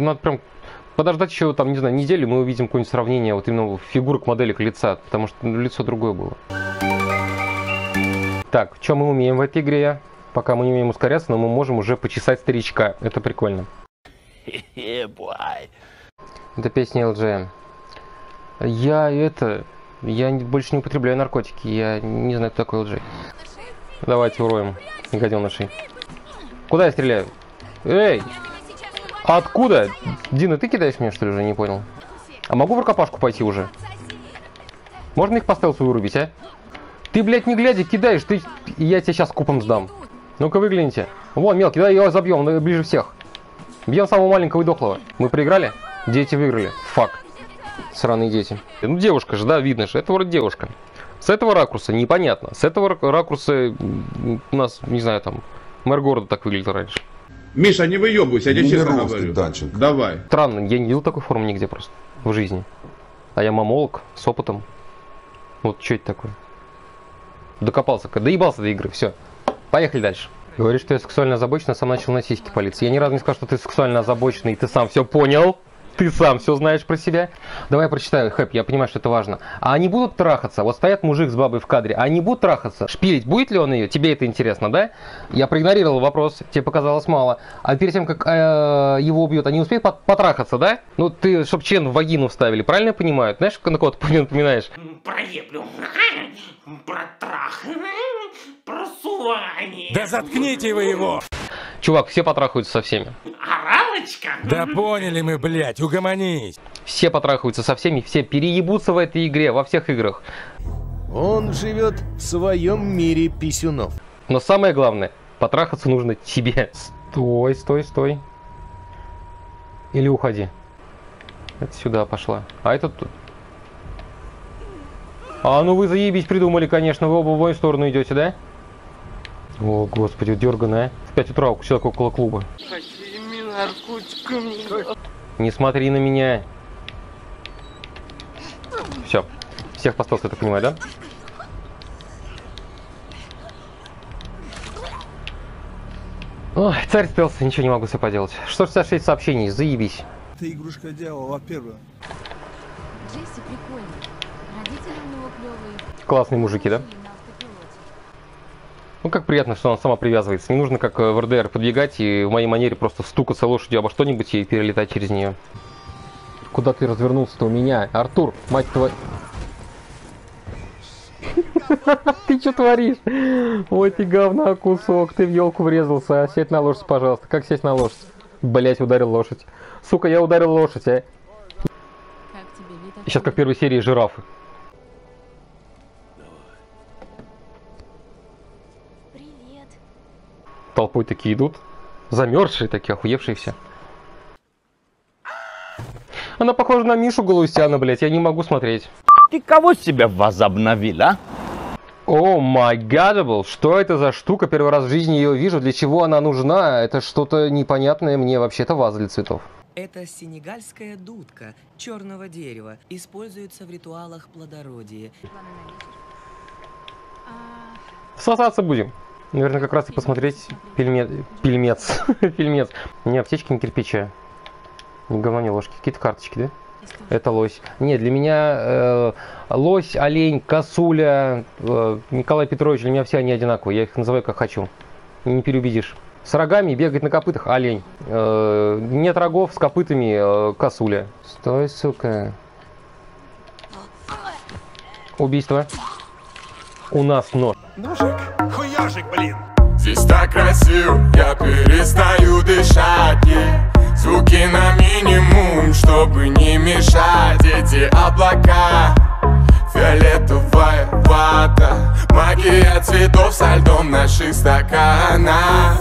надо прям подождать еще, там, не знаю, неделю, мы увидим какое-нибудь сравнение вот именно фигурок моделек лица, потому что ну, лицо другое было. Так, что мы умеем в этой игре? Пока мы не умеем ускоряться, но мы можем уже почесать старичка. Это прикольно. Это песня LGM. Я это... Я больше не употребляю наркотики. Я не знаю, кто такой LG. Давайте уроем гаденышей. Куда я стреляю? Эй! Откуда? Дина, ты кидаешь меня, что ли, уже не понял? А могу в рукопашку пойти уже? Можно их по стелсу вырубить, а? Ты, блядь, не глядя, кидаешь, ты... Я тебе сейчас купом сдам. Ну-ка выгляните. Вон, мелкий, давай его забьем, ближе всех. Бьем самого маленького и дохлого. Мы проиграли? Дети выиграли. Фак. Сраные дети. Ну, девушка же, да, видно же. Это вроде девушка. С этого ракурса непонятно. С этого ракурса у нас, не знаю, там, мэр города так выглядел раньше. Миша, не выебывайся, я тебе честно говорю. Датчик. Давай. Странно, я не видел такой формы нигде просто в жизни. А я мамолог с опытом. Вот что это такое? Докопался, доебался до игры, все. Поехали дальше. Говоришь, что я сексуально озабочен, а сам начал на сиськи палиться. Я ни разу не сказал, что ты сексуально озабоченный, и ты сам все понял. Ты сам все знаешь про себя. Давай я прочитаю, Хэп, я понимаю, что это важно. А они будут трахаться? Вот стоят мужик с бабой в кадре, а они будут трахаться? Шпилить будет ли он ее? Тебе это интересно, да? Я проигнорировал вопрос, тебе показалось мало. А перед тем, как э, его убьют, они успеют потрахаться, да? Ну, ты, чтоб член в вагину вставили, правильно я понимаю? Знаешь, на кого ты напоминаешь? Проеблю. Про трах. Про сувание. Да заткните вы его! Чувак, все потрахаются со всеми. Оралочка? Да поняли мы, блядь, угомонись. Все потрахаются со всеми, все переебутся в этой игре, во всех играх. Он живет в своем мире писюнов. Но самое главное, потрахаться нужно тебе. Стой, стой, стой. Или уходи. Это сюда пошла. А этот тут. А ну вы заебись придумали, конечно, вы оба в мою сторону идете, да? О, господи, дерганая. В 5 утра у человека около клуба. Не смотри на меня. Все. Всех поставил, я так понимаю, да? Ой, царь спелся, ничего не могу себе поделать. 166 сообщений, заебись. Ты игрушка дьявола, во-первых. Джесси прикольный. Родители у него клевые. Классные мужики, да? Ну, как приятно, что она сама привязывается. Не нужно, как в РДР, подбегать и в моей манере просто стукаться лошадью обо что-нибудь и перелетать через нее. Куда ты развернулся-то у меня? Артур, мать твою... Ты что творишь? Ой, ты говна кусок, ты в елку врезался. Сядь на лошадь, пожалуйста. Как сесть на лошадь? Блять, ударил лошадь. Сука, я ударил лошадь, а. Сейчас как в первой серии жирафы. Толпой такие идут. Замерзшие такие, охуевшие все. Она похожа на Мишу Галустяна, блядь, я не могу смотреть. Ты кого себя возобновил, а? Oh my God, бл, что это за штука? Первый раз в жизни ее вижу. Для чего она нужна? Это что-то непонятное мне. Вообще-то ваза для цветов. Это сенегальская дудка черного дерева. Используется в ритуалах плодородия. Сосаться будем. Наверное, как раз и посмотреть пельме... пельмец. Не аптечки, не кирпича. Не говно, не ложки. Какие-то карточки, да? Это лось. Не, для меня э, лось, олень, косуля, э, Николай Петрович, для меня все они одинаковые. Я их называю как хочу. Не переубедишь. С рогами бегать на копытах олень. Э, нет рогов с копытами э, косуля. Стой, сука. Убийство. У нас нож. Ножик, хуёжик, блин. Здесь так красиво, я перестаю дышать yeah. Звуки на минимум, чтобы не мешать Эти облака, фиолетовая вата Магия цветов со льдом наших стаканах